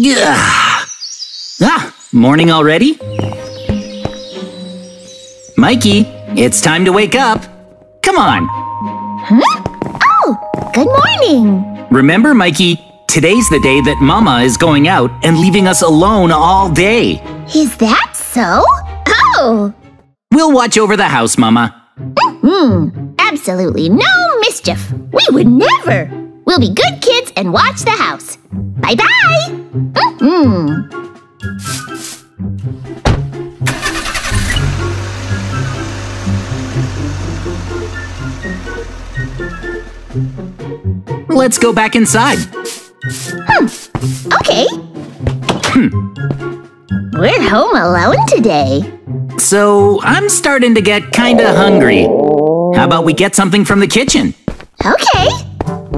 Yeah. Ah, morning already? Mikey, it's time to wake up. Come on. Huh? Oh, good morning. Remember, Mikey, today's the day that Mama is going out and leaving us alone all day. Is that so? Oh, We'll watch over the house, Mama. hmm, absolutely no mischief. We would never. We'll be good kids and watch the house. Bye bye. Hmm. Let's go back inside. Okay. We're home alone today. So, I'm starting to get kinda hungry. How about we get something from the kitchen? Okay.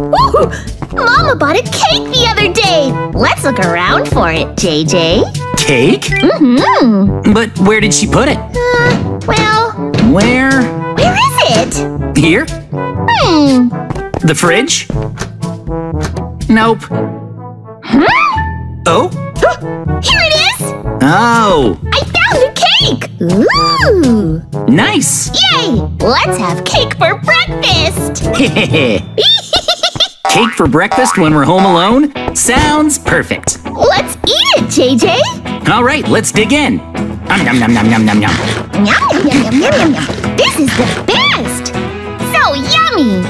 Woo! Mama bought a cake the other day. Let's look around for it, JJ. Cake? Mm-hmm. But where did she put it? Uh, well, Where? where is it? Here? Hmm. The fridge? Nope. Hmm? Oh? Here it is! Oh, I found a cake! Ooh! nice. Yay! Let's have cake for breakfast! Cake for breakfast when we're home alone? Sounds perfect. Let's eat it, JJ! All right, let's dig in. Um, nom, nom, nom, nom, nom. Yum, yum, yum, yum, yum, yum, yum. This is the best! So yummy!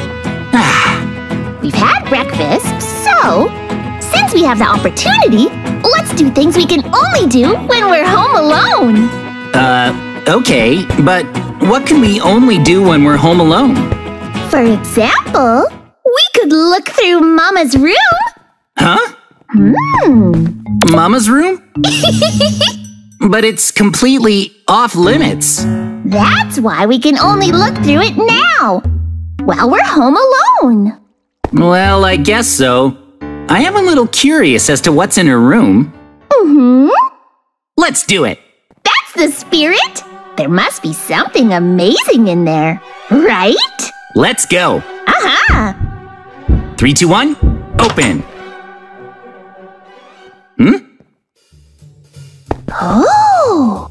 Ah, We've had breakfast, so since we have the opportunity, let's do things we can only do when we're home alone. uh, okay, but what can we only do when we're home alone? For example, could look through Mama's room. Huh? Hmm. Mama's room? but it's completely off limits. That's why we can only look through it now, while we're home alone. Well, I guess so. I am a little curious as to what's in her room. Mm-hmm. Let's do it. That's the spirit. There must be something amazing in there, right? Let's go. Uh-huh. Three, two, one, open. Hmm? Oh,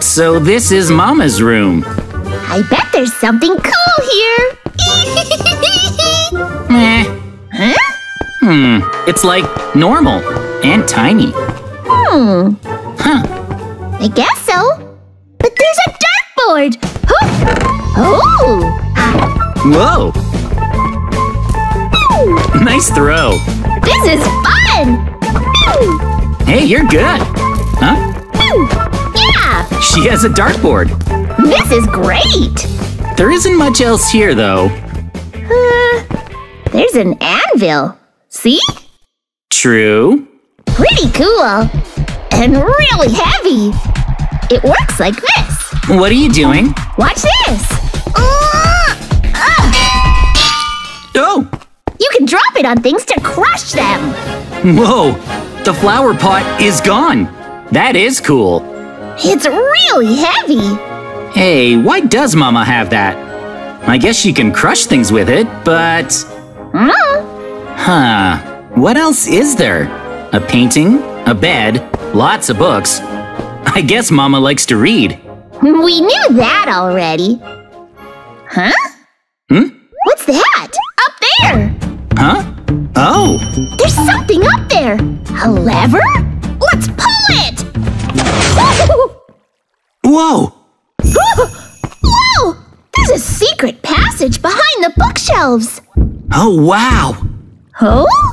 So this is Mama's room. I bet there's something cool here. Meh. huh? Hmm. It's like normal and tiny. Hmm. Huh. I guess so. But there's a dartboard. Huh? Oh. Whoa. Nice throw. This is fun. Hey, you're good. Huh? Yeah, She has a dartboard. this is great. There isn't much else here, though. Uh, there's an anvil. See? True. Pretty cool. And really heavy. It works like this. What are you doing? Watch this. Uh, uh, Oh! You can drop it on things to crush them. Whoa! The flower pot is gone. That is cool. It's really heavy. Hey, why does Mama have that? I guess she can crush things with it, but. Hmm? Huh. What else is there? A painting, a bed, lots of books. I guess Mama likes to read. We knew that already. Huh? Hmm? What's that? Up there! Huh? Oh! There's something up there! A lever? Let's pull it! Whoa! Whoa! There's a secret passage behind the bookshelves! Oh, wow! Oh?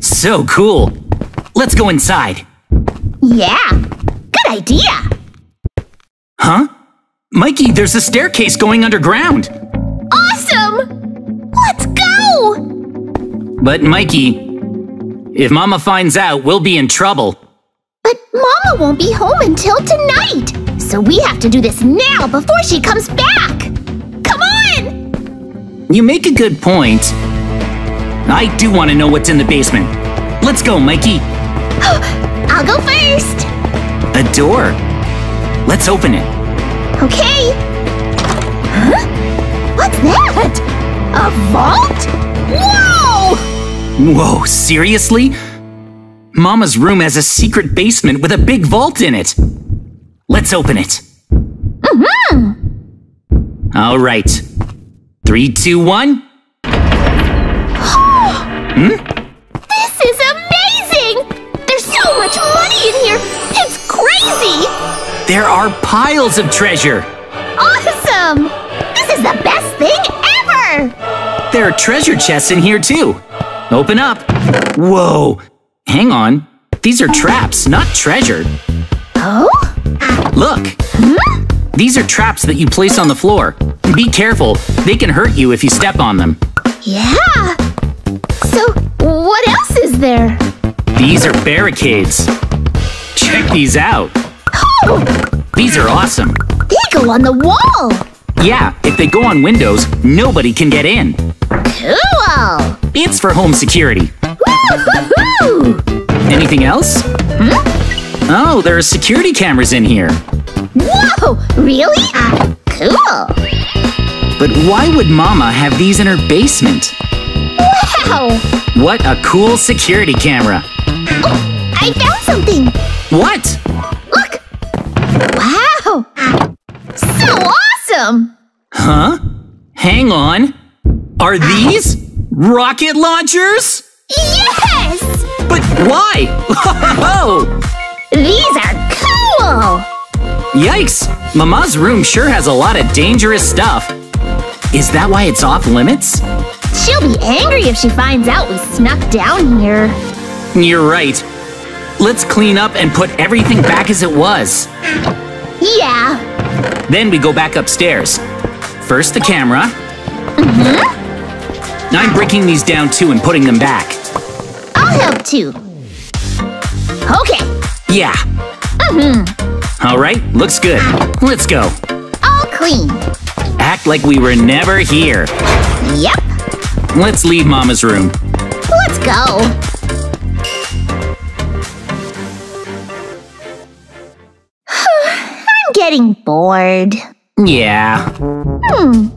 So cool. Let's go inside. Yeah, good idea! Huh? Mikey, there's a staircase going underground. Awesome! Let's go! But Mikey, if Mama finds out, we'll be in trouble. But Mama won't be home until tonight, so we have to do this now before she comes back! Come on! You make a good point. I do want to know what's in the basement. Let's go, Mikey. I'll go first! A door. Let's open it. Okay. Huh? What's that? A vault? Whoa! Whoa, seriously? Mama's room has a secret basement with a big vault in it. Let's open it. Mm-hmm. All right. Three, two, one. This is amazing! There's so much money in here! It's crazy! There are piles of treasure. Awesome! This is the best thing ever! There are treasure chests in here too. Open up. Whoa. Hang on. These are traps, not treasure. Oh? Look. These are traps that you place on the floor. Be careful. They can hurt you if you step on them. Yeah! So, what else is there? These are barricades. Check these out. Oh! These are awesome. They go on the wall! Yeah, if they go on windows, nobody can get in. Cool! It's for home security. Anything else? Hmm? Oh, there are security cameras in here. Whoa! Really? Uh, cool! But why would Mama have these in her basement? Wow! What a cool security camera. Oh, I found something! What? Look! Wow! So awesome! Huh? Hang on. Are these rocket launchers? Yes! But why? Oh, These are cool! Yikes! Mama's room sure has a lot of dangerous stuff. Is that why it's off limits? She'll be angry if she finds out we snuck down here. You're right. Let's clean up and put everything back as it was. Yeah. Then we go back upstairs. First the camera. Mm-hmm. I'm breaking these down too and putting them back. I'll help too. Okay. Yeah. Mm-hmm. All right, looks good. Let's go. All clean. Act like we were never here. Yep. Let's leave Mama's room. Let's go. I'm getting bored. Yeah. Hmm.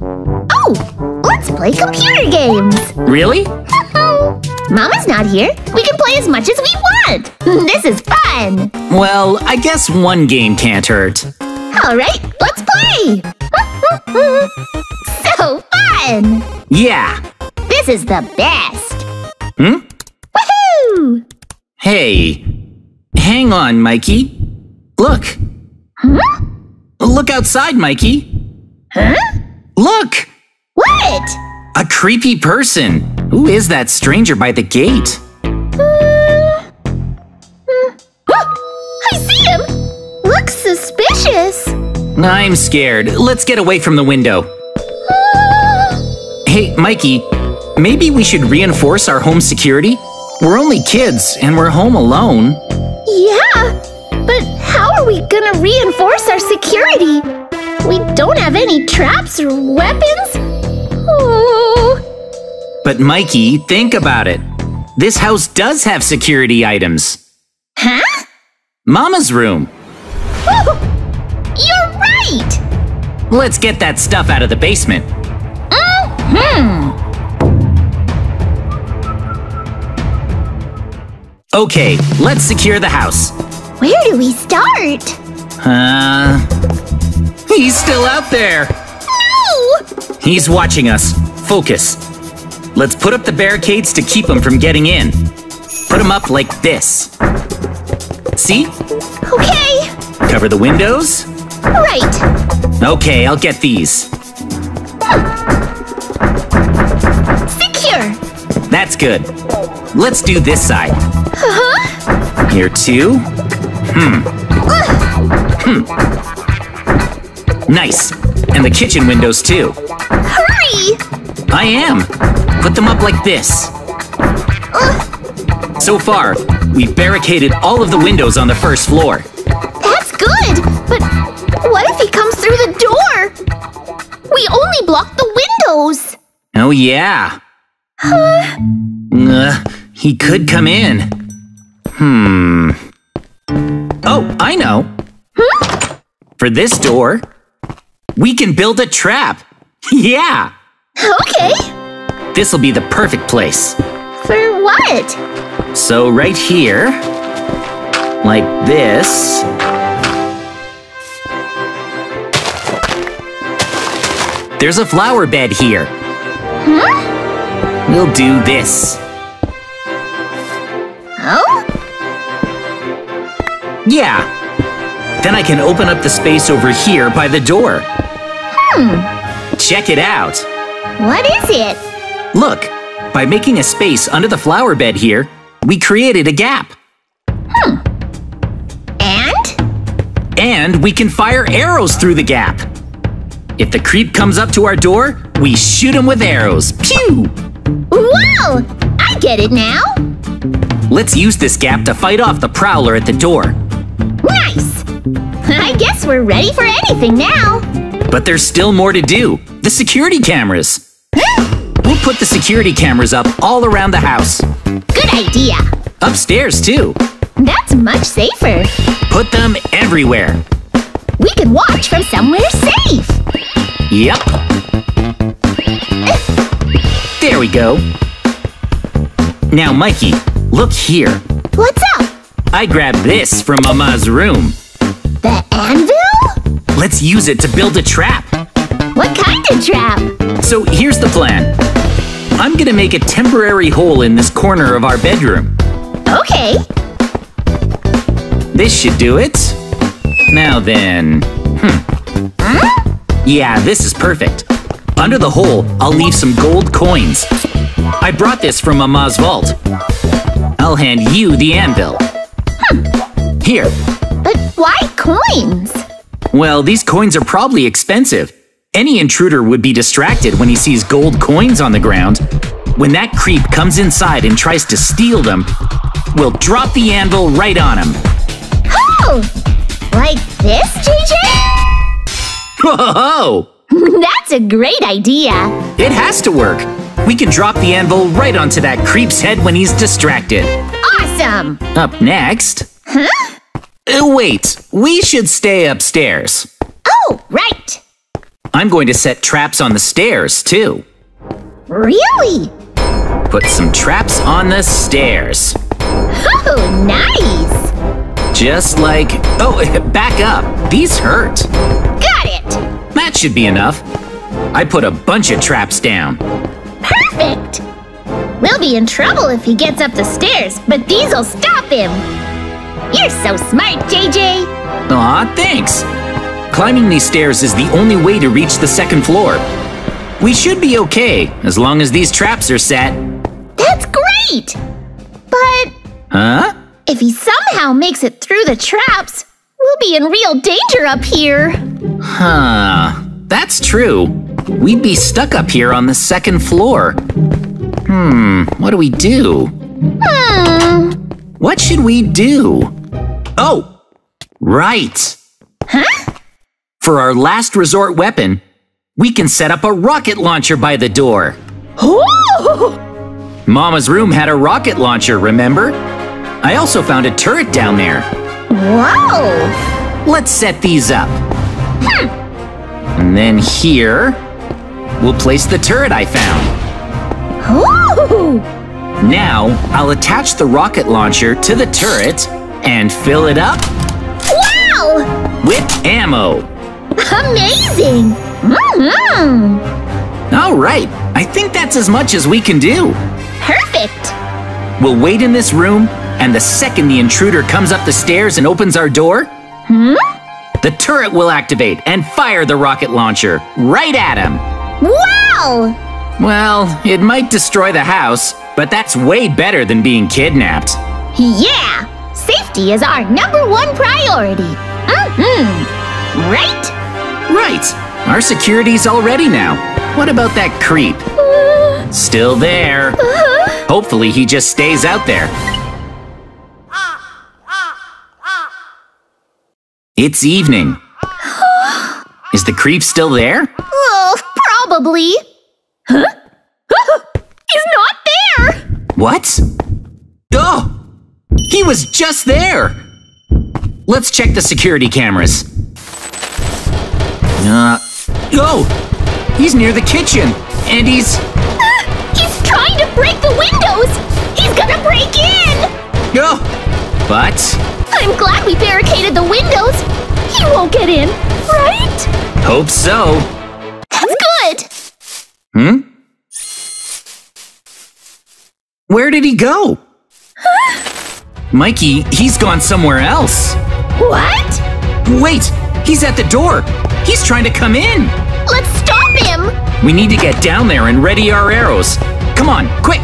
Oh, let's play computer games. Really? Mama's not here. We can play as much as we want. This is fun. Well, I guess one game can't hurt. All right, let's play. so fun. Yeah. This is the best. Hmm? Woohoo! Hey. Hang on, Mikey. Look. Huh? Look outside, Mikey. Huh? Look! What? A creepy person. Who is that stranger by the gate? Uh. Oh, I see him. Looks suspicious. I'm scared. Let's get away from the window. Uh, Hey, Mikey, maybe we should reinforce our home security? We're only kids and we're home alone. yeah, but how are we gonna reinforce our security? We don't have any traps or weapons. But Mikey, think about it. This house does have security items. Huh? Mama's room. Whew. You're right. Let's get that stuff out of the basement. Hmm. Okay, let's secure the house. Where do we start? Uh. He's still out there. No! He's watching us. Focus. Let's put up the barricades to keep him from getting in. Put them up like this. See? Okay. Cover the windows. Right. Okay, I'll get these. Secure. That's good. Let's do this side. Uh-huh. Here too. Hmm. Nice. And the kitchen windows too. Hurry! I am. Put them up like this. Ugh, So far, we've barricaded all of the windows on the first floor. that's good, but what if he comes through the door? We only blocked the windows. Oh, yeah. Huh? Uh, he could come in. Hmm. Oh, I know. For this door, we can build a trap. yeah. Okay. This'll be the perfect place. For what? So right here, like this. There's a flower bed here. Huh? We'll do this. Oh? Yeah. Then I can open up the space over here by the door. Hmm. Check it out. What is it? Look, by making a space under the flower bed here, we created a gap. Hmm. And? And we can fire arrows through the gap. If the creep comes up to our door, we shoot him with arrows. Pew! Whoa! I get it now. Let's use this gap to fight off the prowler at the door. Nice! I guess we're ready for anything now. But there's still more to do. The security cameras. we'll put the security cameras up all around the house. Good idea. Upstairs, too. That's much safer. Put them everywhere. We can watch from somewhere safe. Yep. there we go. Now, Mikey, look here. What's up? I grabbed this from Mama's room. The anvil? Let's use it to build a trap. What kind of trap? So here's the plan. I'm gonna make a temporary hole in this corner of our bedroom. Okay. This should do it. Now then, hmm. Huh? Yeah, this is perfect. Under the hole, I'll leave some gold coins. I brought this from Mama's vault. I'll hand you the anvil. Hmm. Here. But why coins? Well, these coins are probably expensive. Any intruder would be distracted when he sees gold coins on the ground. When that creep comes inside and tries to steal them, we'll drop the anvil right on him. Oh! Like this, JJ? Whoa! That's a great idea. It has to work. We can drop the anvil right onto that creep's head when he's distracted. Awesome! Up next. Huh? Uh, wait, we should stay upstairs. Oh, right. I'm going to set traps on the stairs, too. Really? Put some traps on the stairs. Oh, nice! Just like. Oh, back up. These hurt. Got it! That should be enough. I put a bunch of traps down. Perfect! We'll be in trouble if he gets up the stairs, but these'll stop him. You're so smart, JJ! Aw, thanks. Climbing these stairs is the only way to reach the second floor. We should be okay, as long as these traps are set. That's great! But Huh? if he somehow makes it through the traps, we'll be in real danger up here. Huh. That's true. We'd be stuck up here on the second floor. Hmm, what do we do? Hmm. What should we do? Oh! Right! Huh? For our last resort weapon, we can set up a rocket launcher by the door. Oh! Mama's room had a rocket launcher, remember? I also found a turret down there. Whoa! Let's set these up. Hmm. And then here, we'll place the turret I found. Ooh! Now, I'll attach the rocket launcher to the turret and fill it up Wow! with ammo. Amazing! Mm-hmm. All right, I think that's as much as we can do. Perfect! We'll wait in this room, and the second the intruder comes up the stairs and opens our door, Hmm? the turret will activate and fire the rocket launcher right at him. Wow! Well, it might destroy the house, but that's way better than being kidnapped. Yeah! Safety is our number one priority. Mm-hmm. Right? Right, our security's all ready now. What about that creep? Uh, Still there. uh, Hopefully he just stays out there. It's evening. Is the creep still there? oh, probably. Huh? He's not there! What? Oh! He was just there! Let's check the security cameras. Uh, oh! He's near the kitchen, and he's... He's trying to break the windows! He's gonna break in! Oh, but I'm glad we barricaded the windows! He won't get in, right? hope so. Hmm? Where did he go? Mikey, he's gone somewhere else. What? Wait, he's at the door. He's trying to come in. Let's stop him! We need to get down there and ready our arrows. Come on, quick.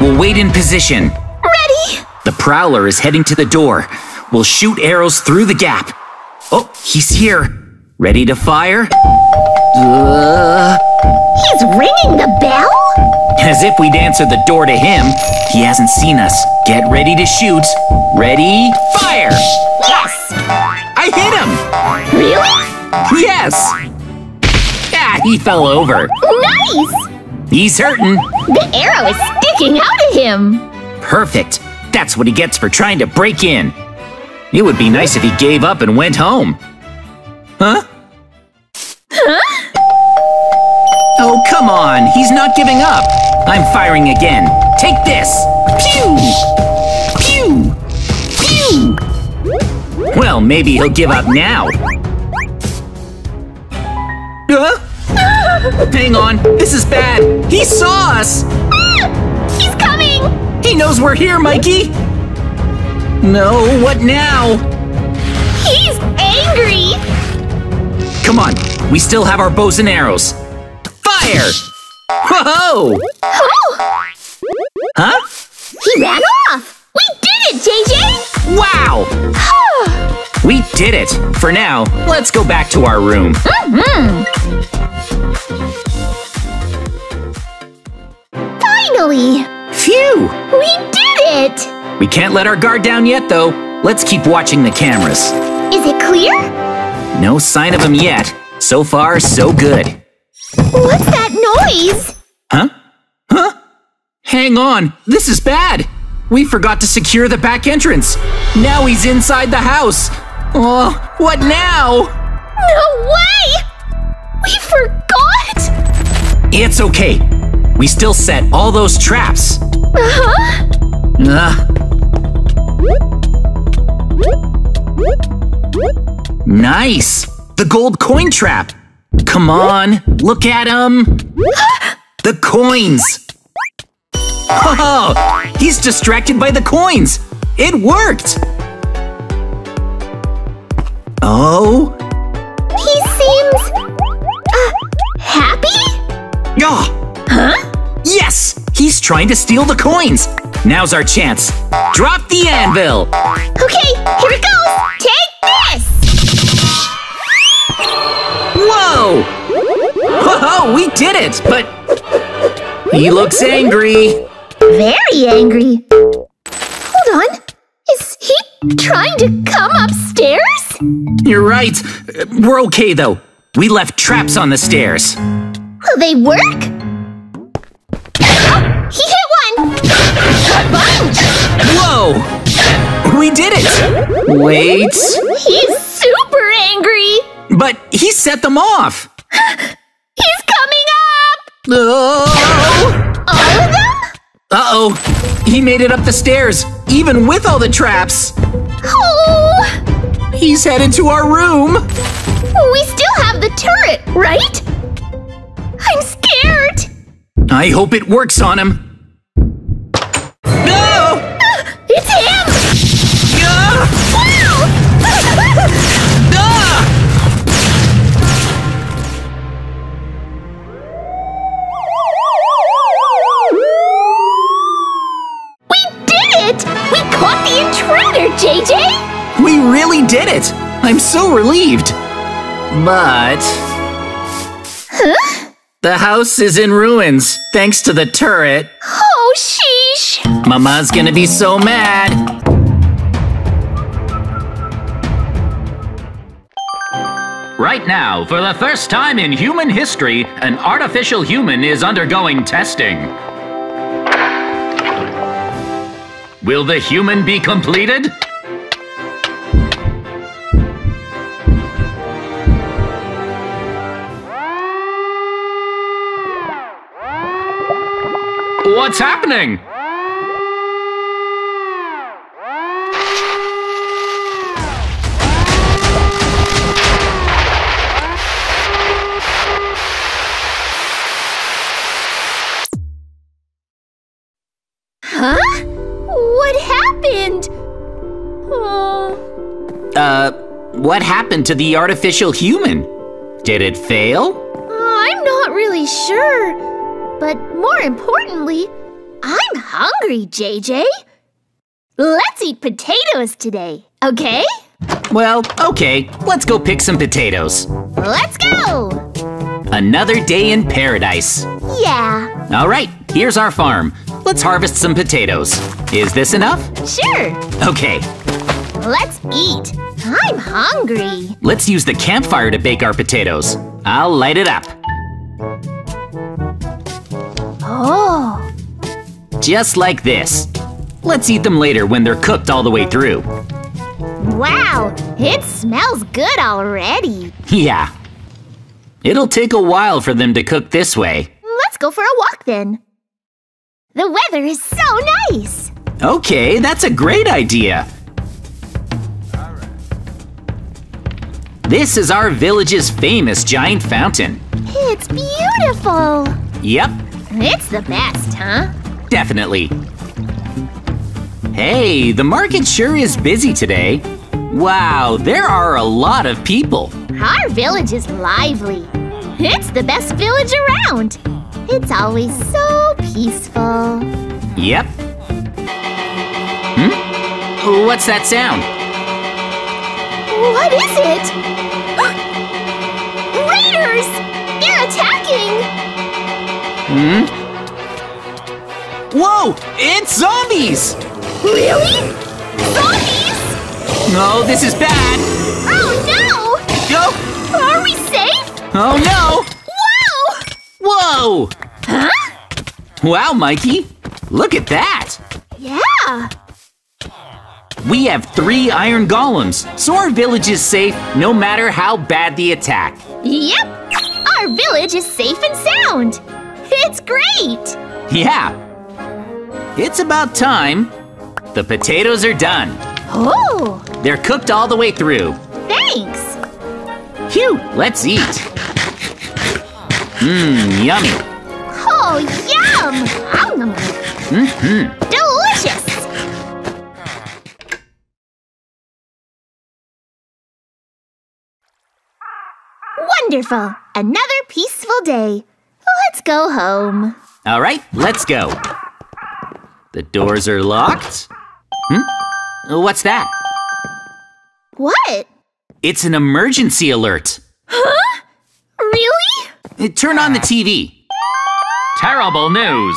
We'll wait in position. Ready? The prowler is heading to the door. We'll shoot arrows through the gap. Oh, he's here. Ready to fire? Uh, He's ringing the bell? as if we'd answer the door to him. He hasn't seen us. Get ready to shoot. Ready, fire! Yes! I hit him! Really? Yes! Ah, he fell over. Nice! He's hurting. The arrow is sticking out of him! Perfect. That's what he gets for trying to break in. It would be nice if he gave up and went home. Huh? Huh? Oh, come on. He's not giving up. I'm firing again. Take this. Pew! Pew! Pew! Well, maybe he'll give up now. Huh? Hang on. This is bad. He saw us. He's coming! He knows we're here, Mikey. No, what now? He's angry! Come on. We still have our bows and arrows. Fire! Whoa! Oh! Huh? He ran off! We did it, JJ! Wow! We did it! For now, let's go back to our room. Mm-hmm. Finally! Phew! We did it! We can't let our guard down yet, though. Let's keep watching the cameras. Is it clear? No sign of them yet. So far, so good. What's that noise? Huh? Huh? Hang on, this is bad. We forgot to secure the back entrance. Now he's inside the house. Oh, what now? No way! We forgot! It's okay. We still set all those traps. Uh-huh. Nice! The gold coin trap! Come on, look at them! The coins! Oh, he's distracted by the coins! It worked! Oh? He seems... Uh, happy? Oh, Huh? yes! He's trying to steal the coins! Now's our chance. Drop the anvil! Okay, here it goes! Take this! Whoa! Whoa, we did it! But he looks angry. Very angry. Hold on. Is he trying to come upstairs? You're right. We're okay though. We left traps on the stairs. Will they work? Oh, he hit one! A bunch! Whoa! We did it! Wait. He's super angry! But he set them off. He's coming up! Oh! All of them? Uh-oh. He made it up the stairs, even with all the traps. Oh! He's headed to our room. We still have the turret, right? I'm scared! I hope it works on him. No! It's him! Ah! Wow! so relieved. But Huh? the house is in ruins thanks to the turret. Oh, sheesh! Mama's gonna be so mad. Right now, for the first time in human history, an artificial human is undergoing testing. Will the human be completed? What's happening? Huh? What happened? Oh, Uh, what happened to the artificial human? Did it fail? I'm not really sure. But more importantly, I'm hungry, JJ. Let's eat potatoes today, okay? Well, okay, let's go pick some potatoes. Let's go! Another day in paradise. Yeah, All right, here's our farm. Let's harvest some potatoes. Is this enough? sure. Okay, Let's eat. I'm hungry. let's use the campfire to bake our potatoes. I'll light it up. Oh, Just like this. Let's eat them later when they're cooked all the way through. wow. It smells good already. Yeah. It'll take a while for them to cook this way. Let's go for a walk then. The weather is so nice. Okay, that's a great idea. This is our village's famous giant fountain. It's beautiful. Yep, It's the best, huh? definitely. Hey, the market sure is busy today. Wow, there are a lot of people. Our village is lively. It's the best village around. It's always so peaceful. Yep. Hmm? What's that sound? What is it? Raiders! They're attacking! Hmm? Whoa! It's zombies! Really? Zombies? No, this is bad. Oh no! Go! no! Are we safe? Oh no! Whoa! Whoa! Huh? Wow, Mikey! Look at that! Yeah! We have three iron golems, so our village is safe no matter how bad the attack. Yep! Our village is safe and sound! It's great! Yeah. It's about time. The potatoes are done. Oh, They're cooked all the way through. thanks! Phew, let's eat. Mmm, yummy. Oh, yum! Mm-hmm. Delicious! Wonderful! Another peaceful day. Let's go home. All right, let's go. The doors are locked. Hmm? What's that? What? It's an emergency alert. Huh? Really? Uh, Turn on the TV. Terrible news!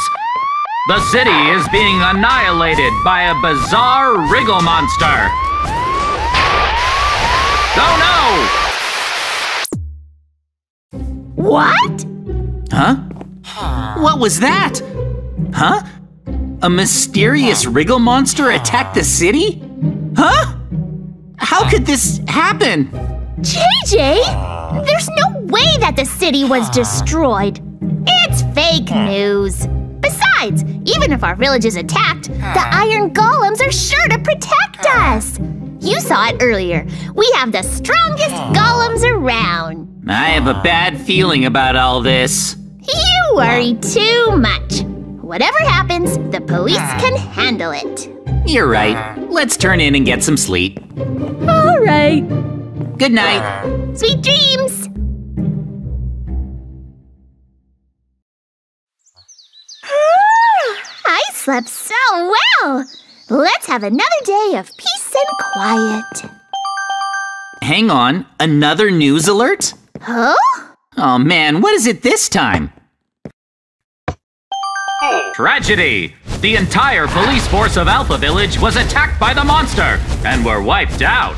The city is being annihilated by a bizarre wriggle monster! Oh no! What? Huh? What was that? Huh? A mysterious wriggle monster attacked the city? Huh? How could this happen? JJ? There's no way that the city was destroyed. It's fake news. Besides, even if our village is attacked, the iron golems are sure to protect us. You saw it earlier. We have the strongest golems around. I have a bad feeling about all this. You worry too much. Whatever happens, the police ah. can handle it. You're right. Let's turn in and get some sleep. All right. Good night. Sweet dreams. Ah, I slept so well. Let's have another day of peace and quiet. Hang on, another news alert? Huh? Oh man, what is it this time? Tragedy! The entire police force of Alpha Village was attacked by the monster and were wiped out.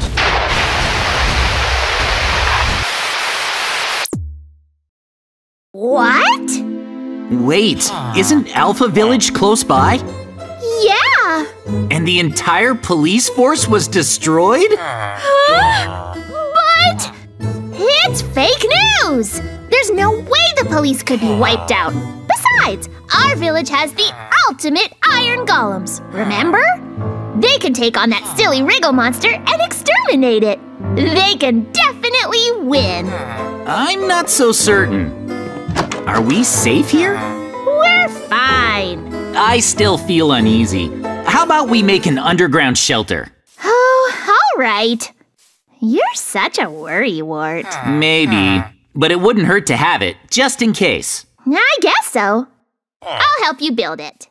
What? Wait, isn't Alpha Village close by? Yeah. And the entire police force was destroyed? But it's fake news. There's no way the police could be wiped out. Besides, our village has the ultimate iron golems, remember? They can take on that silly Wriggle monster and exterminate it. They can definitely win. I'm not so certain. Are we safe here? We're fine. I still feel uneasy. How about we make an underground shelter? Oh, all right. You're such a worrywart. Maybe, but it wouldn't hurt to have it, just in case. I guess so. I'll help you build it.